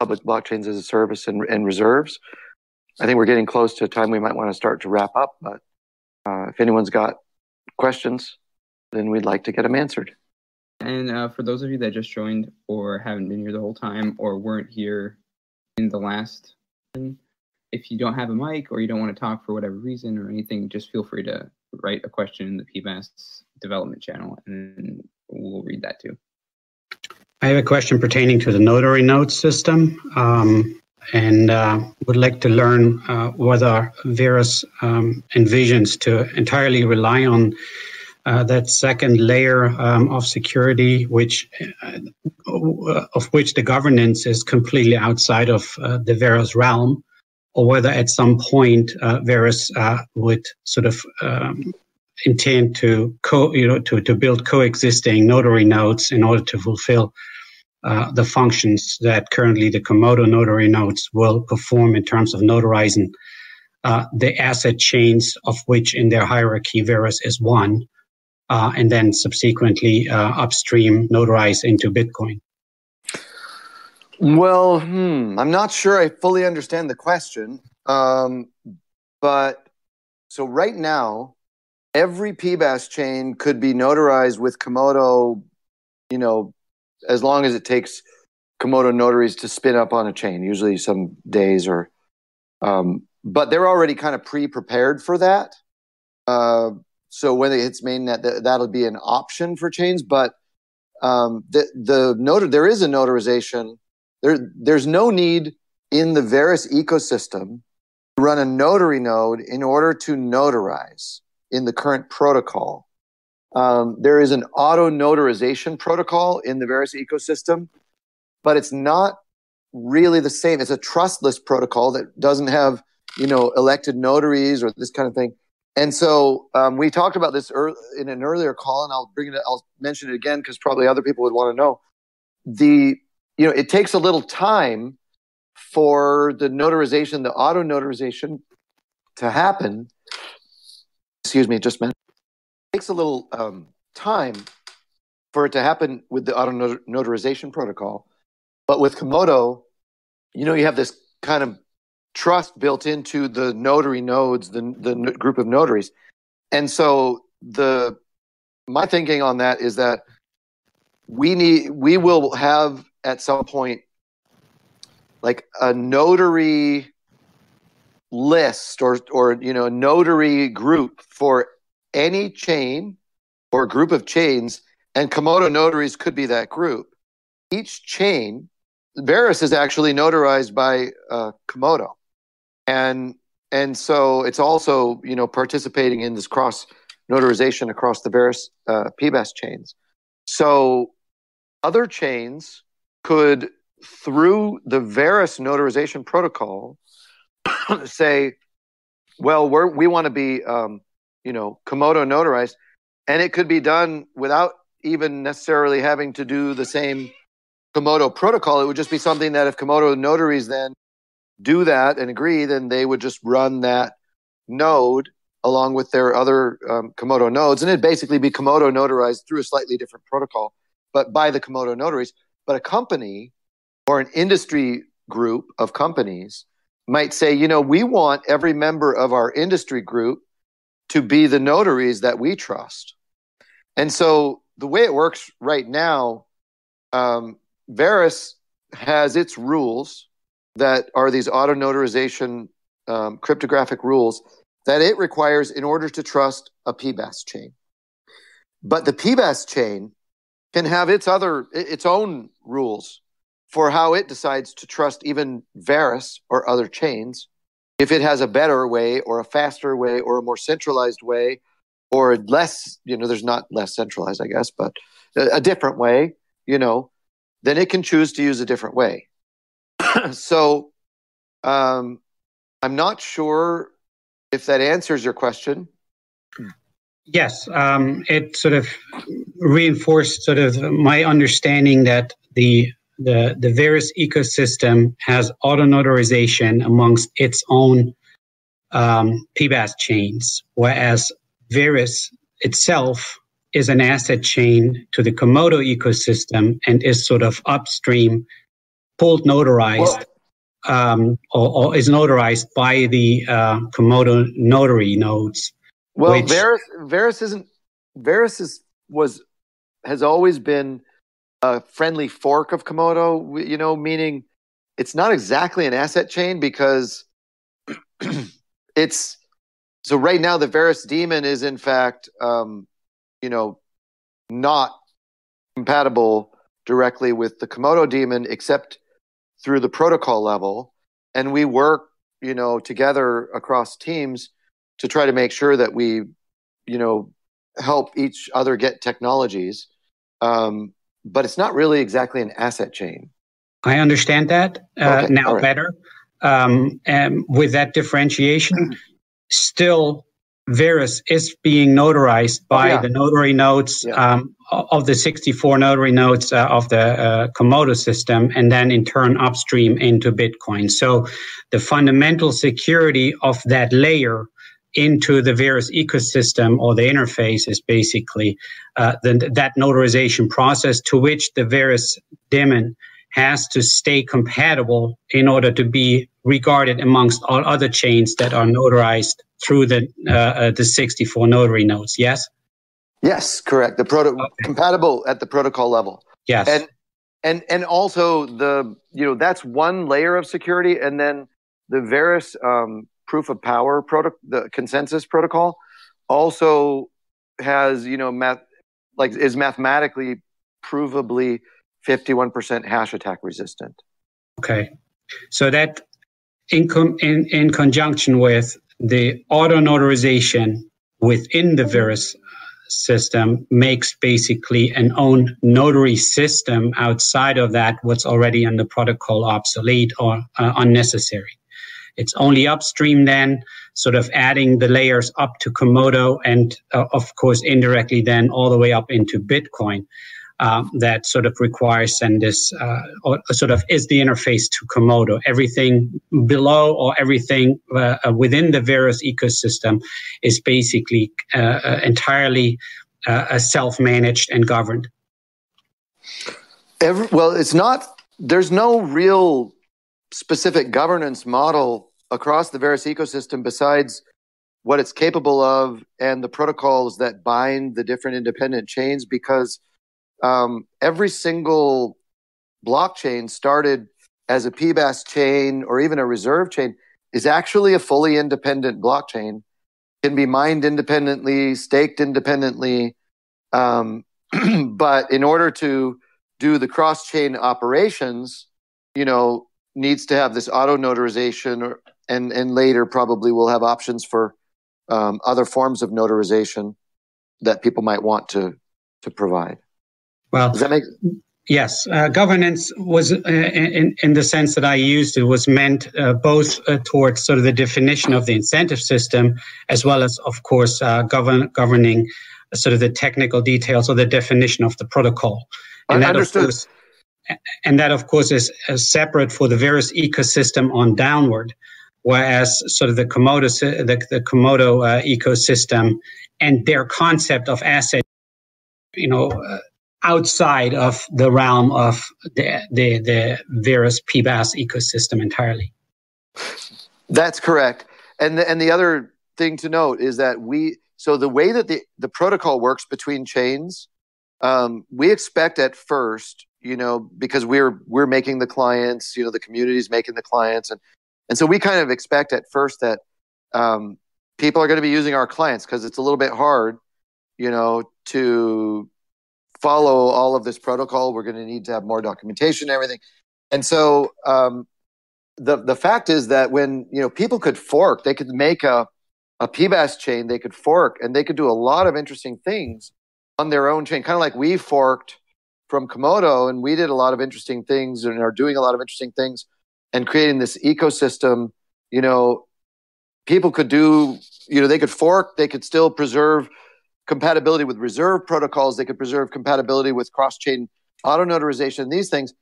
public blockchains as a service and, and reserves. I think we're getting close to a time we might want to start to wrap up. But uh, if anyone's got questions, then we'd like to get them answered. And uh, for those of you that just joined or haven't been here the whole time or weren't here in the last, if you don't have a mic or you don't want to talk for whatever reason or anything, just feel free to write a question in the PBaaS development channel and we'll read that too. I have a question pertaining to the notary node system, um, and uh, would like to learn uh, whether Verus um, envisions to entirely rely on uh, that second layer um, of security, which uh, of which the governance is completely outside of uh, the Verus realm, or whether at some point uh, Verus would sort of um, intend to co, you know, to, to build coexisting notary nodes in order to fulfill uh, the functions that currently the Komodo notary nodes will perform in terms of notarizing uh, the asset chains of which in their hierarchy Verus is one, uh, and then subsequently uh, upstream notarize into Bitcoin. Well, hmm, I'm not sure I fully understand the question. Um, but so right now, every PBaaS chain could be notarized with Komodo, you know, as long as it takes Komodo notaries to spin up on a chain, usually some days or, um, but they're already kind of pre-prepared for that. Uh, so when it hits mainnet, th- that'll be an option for chains. But um, the the notar there is a notarization. There there's no need in the Verus ecosystem to run a notary node in order to notarize in the current protocol. Um, there is an auto notarization protocol in the Verus ecosystem, but it's not really the same. It's a trustless protocol that doesn't have, you know, elected notaries or this kind of thing. And so um, we talked about this in an earlier call, and I'll bring it. I'll mention it again because probably other people would want to know. The you know it takes a little time for the notarization, the auto notarization, to happen. Excuse me, just meant takes a little um, time for it to happen with the auto notarization protocol. But with Komodo, you know, you have this kind of trust built into the notary nodes, the the group of notaries, and so the my thinking on that is that we need we will have at some point like a notary list or or you know notary group for any chain or group of chains and komodo notaries could be that group each chain Verus is actually notarized by uh, komodo and and so it's also you know participating in this cross notarization across the various uh, PBaaS chains. So other chains could, through the Verus notarization protocol, say, well, we're, we want to be, um, you know, Komodo notarized, and it could be done without even necessarily having to do the same Komodo protocol. It would just be something that if Komodo notaries then do that and agree, then they would just run that node along with their other um, Komodo nodes, and it'd basically be Komodo notarized through a slightly different protocol, but by the Komodo notaries. But a company or an industry group of companies might say, you know, we want every member of our industry group to be the notaries that we trust. And so the way it works right now, um, Verus has its rules that are these auto notarization um, cryptographic rules that it requires in order to trust a PBaaS chain. But the PBaaS chain can have its other its own rules for how it decides to trust even Verus or other chains. If it has a better way or a faster way or a more centralized way or less you know there's not less centralized i guess but a, different way you know then it can choose to use a different way. So um, i'm not sure if that answers your question. Yes um, it sort of reinforced sort of my understanding that the the the Verus ecosystem has auto notarization amongst its own um, PBaaS chains, whereas Verus itself is an asset chain to the Komodo ecosystem and is sort of upstream, pulled notarized, um, or, or, is notarized by the uh, Komodo notary nodes. Well, which... Verus, Verus isn't. Verus is was has always been a friendly fork of Komodo, you know, meaning it's not exactly an asset chain because it's so right now the Verus daemon is in fact, um, you know, not compatible directly with the Komodo daemon except through the protocol level, and we work, you know, together across teams to try to make sure that we, you know, help each other get technologies. Um, but it's not really exactly an asset chain. I understand that uh, okay. now right. better. Um, and with that differentiation, still Verus is being notarized by oh, yeah. the notary nodes yeah. um, of the 64 notary nodes uh, of the uh, Komodo system, and then in turn upstream into Bitcoin. So the fundamental security of that layer into the Verus ecosystem or the interface is basically uh, the, that notarization process to which the Verus daemon has to stay compatible in order to be regarded amongst all other chains that are notarized through the uh, uh, the 64 notary nodes. Yes. Yes, correct. The proto okay. compatible at the protocol level. Yes. And and and also the you know that's one layer of security, and then the Verus um, proof of power protocol, the consensus protocol, also has you know math like is mathematically provably 51% hash attack resistant. Okay, so that in com- in in conjunction with the auto notarization within the Verus system makes basically an own notary system outside of that what's already in the protocol obsolete or uh, unnecessary. It's only upstream then, sort of adding the layers up to Komodo and, uh, of course, indirectly then all the way up into Bitcoin. Uh, that sort of requires and this uh, sort of is the interface to Komodo. Everything below or everything uh, uh within the Verus ecosystem is basically uh, uh, entirely self-managed and governed. Every, well, it's not. There's no real specific governance model across the Verus ecosystem besides what it's capable of and the protocols that bind the different independent chains because um, every single blockchain started as a PBaaS chain or even a reserve chain is actually a fully independent blockchain, can be mined independently, staked independently. Um, but in order to do the cross chain operations, you know, needs to have this auto notarization or, and and later probably we'll have options for um, other forms of notarization that people might want to to provide well does that make Yes, uh, governance was, uh, in, in the sense that I used it, was meant uh, both uh, towards sort of the definition of the incentive system, as well as, of course, uh, govern, governing sort of the technical details or the definition of the protocol. And that, Understood. Of course, and that of course is, is separate for the Verus ecosystem on downward, whereas sort of the Komodo the, the Komodo uh, ecosystem and their concept of asset, you know, uh, outside of the realm of the the, the Verus PBaaS ecosystem entirely. That's correct. And the, and the other thing to note is that we so the way that the, the protocol works between chains, um, we expect at first, you know, because we're we're making the clients, you know, the community's making the clients, and and so we kind of expect at first that um, people are going to be using our clients because it's a little bit hard, you know, to follow all of this protocol. We're going to need to have more documentation and everything. And so um, the the fact is that when you know people could fork, they could make a a PBaaS chain, they could fork, and they could do a lot of interesting things on their own chain, kind of like we forked from Komodo, and we did a lot of interesting things and are doing a lot of interesting things and creating this ecosystem. You know, people could do, you know, they could fork, they could still preserve compatibility with reserve protocols, they could preserve compatibility with cross chain auto notarization, these things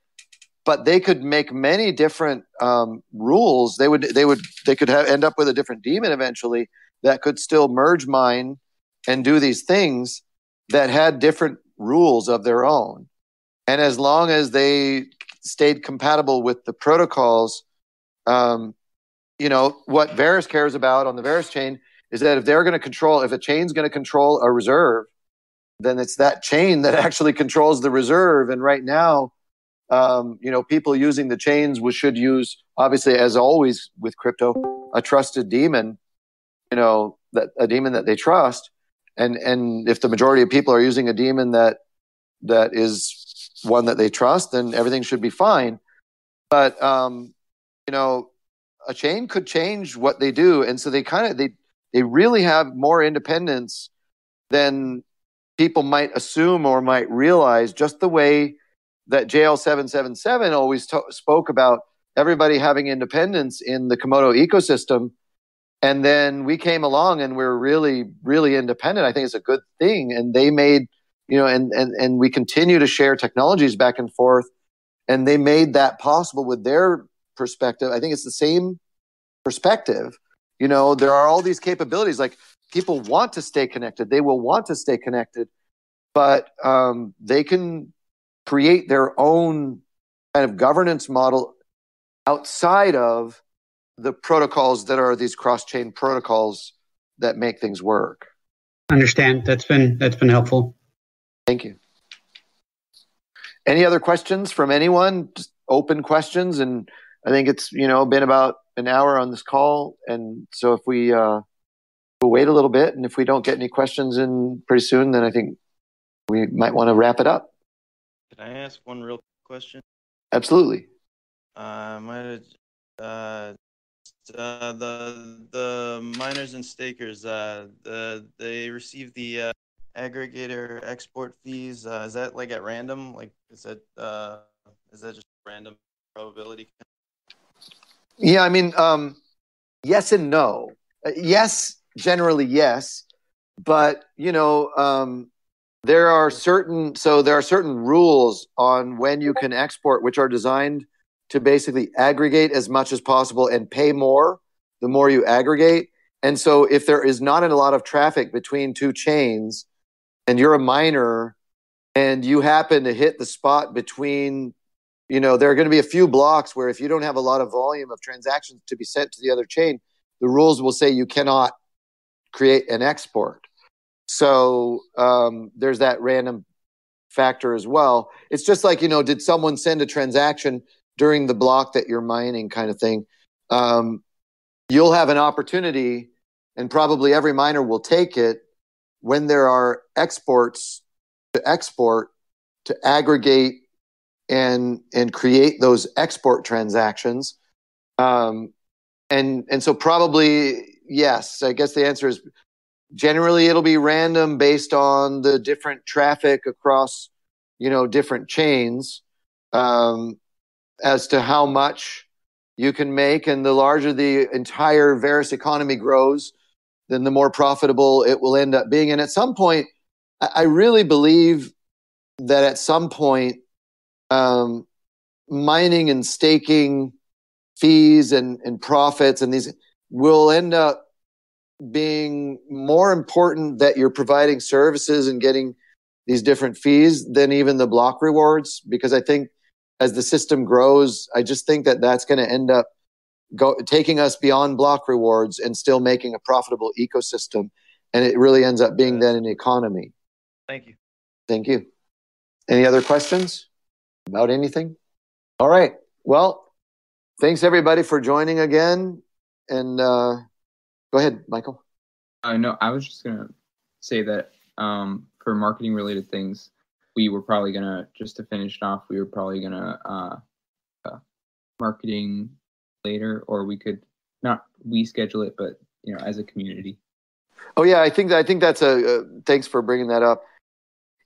but they could make many different um, rules. They would they would they could have, end up with a different daemon eventually that could still merge mine and do these things that had different rules of their own. And as long as they stayed compatible with the protocols, um, you know what Verus cares about on the Verus chain is that if they're going to control, if a chain's going to control a reserve, then it's that chain that actually controls the reserve. And right now, um, you know, people using the chains we should use, obviously, as always with crypto, a trusted daemon, you know, that a daemon that they trust. And and if the majority of people are using a daemon that that is one that they trust, then everything should be fine. But um, you know, a chain could change what they do, and so they kind of they they really have more independence than people might assume or might realize. Just the way that JL777 always to- spoke about everybody having independence in the Komodo ecosystem. And then we came along and we're really, really independent. I think it's a good thing. And they made, you know, and, and, and we continue to share technologies back and forth. And they made that possible with their perspective. I think it's the same perspective. You know, there are all these capabilities. Like people want to stay connected, they will want to stay connected, but um, they can create their own kind of governance model outside of the protocols that are these cross-chain protocols that make things work. Understand. That's been that's been helpful. Thank you. Any other questions from anyone? Just open questions, and I think it's you know been about an hour on this call, and so if we uh, we'll wait a little bit, and if we don't get any questions in pretty soon, then I think we might want to wrap it up. Can I ask one real question? Absolutely. Uh, might uh, uh, the the miners and stakers uh, the they received the uh, aggregator export fees. Uh, is that like at random? Like is that uh, is that just random probability? Yeah, I mean, um, yes and no. Uh, yes, generally yes, but you know, um, there are certain so there are certain rules on when you can export which are designed to basically aggregate as much as possible and pay more the more you aggregate and so if there is not a lot of traffic between two chains and you're a miner and you happen to hit the spot between you know there are going to be a few blocks where if you don't have a lot of volume of transactions to be sent to the other chain the rules will say you cannot create an export so um, there's that random factor as well. It's just like, you know, did someone send a transaction during the block that you're mining kind of thing? Um, you'll have an opportunity, and probably every miner will take it when there are exports to export to aggregate and and create those export transactions. Um, and and so probably yes, I guess the answer is generally it'll be random based on the different traffic across you know different chains um, as to how much you can make and the larger the entire Verus economy grows then the more profitable it will end up being. And at some point i really believe that at some point um, mining and staking fees and, and profits and these will end up being more important that you're providing services and getting these different fees than even the block rewards. Because I think as the system grows, I just think that that's going to end up go, taking us beyond block rewards and still making a profitable ecosystem. And it really ends up being then an economy. Thank you. Thank you. Any other questions about anything? All right. Well, thanks everybody for joining again. And uh, go ahead, Michael. Uh, no, I was just gonna say that um, for marketing related things, we were probably gonna just to finish it off. We were probably gonna uh, uh, marketing later, or we could not we schedule it, but you know, as a community. Oh yeah, I think that, I think that's a uh, thanks for bringing that up.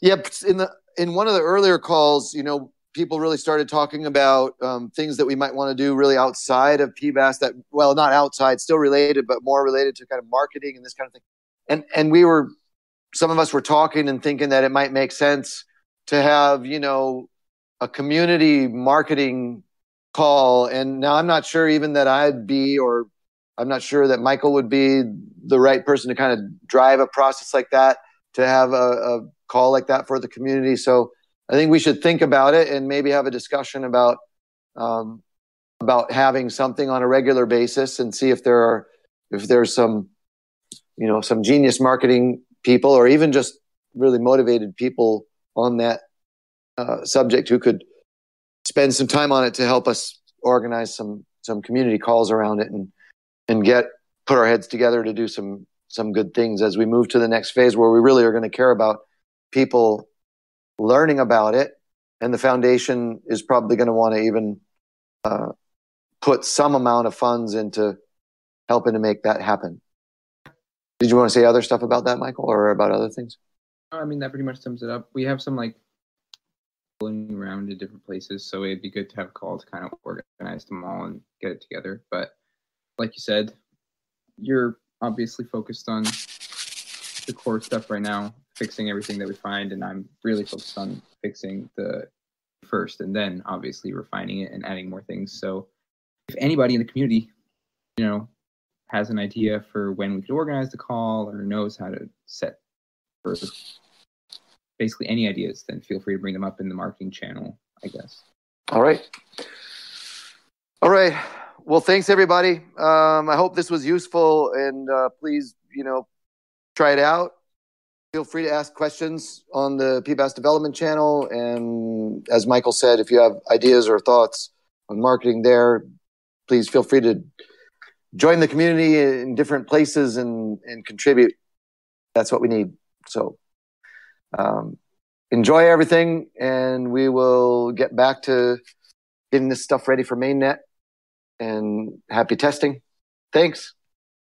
Yep, in the in one of the earlier calls, you know, people really started talking about um, things that we might want to do really outside of PBaaS. That well, not outside, still related, but more related to kind of marketing and this kind of thing. And and we were, some of us were talking and thinking that it might make sense to have you know a community marketing call. And now I'm not sure even that I'd be or I'm not sure that Michael would be the right person to kind of drive a process like that to have a, a call like that for the community. So I think we should think about it and maybe have a discussion about um, about having something on a regular basis and see if there are if there's some you know some genius marketing people or even just really motivated people on that uh, subject who could spend some time on it to help us organize some some community calls around it and and get put our heads together to do some some good things as we move to the next phase where we really are going to care about people learning about it. And the foundation is probably going to want to even uh, put some amount of funds into helping to make that happen. Did you want to say other stuff about that michael or about other things? I mean that pretty much sums it up. We have some like going around to different places so it'd be good to have a call to kind of organize them all and get it together but like you said, you're obviously focused on the core stuff right now, fixing everything that we find, and I'm really focused on fixing the first and then obviously refining it and adding more things. So if anybody in the community, you know, has an idea for when we could organize the call or knows how to set for basically any ideas, then feel free to bring them up in the marketing channel, I guess. All right. All right well, thanks everybody. Um, I hope this was useful, and uh, please, you know, try it out. Feel free to ask questions on the PBaaS development channel. And as Michael said, if you have ideas or thoughts on marketing there, please feel free to join the community in different places and, and contribute. That's what we need. So um, enjoy everything, and we will get back to getting this stuff ready for mainnet and happy testing. Thanks.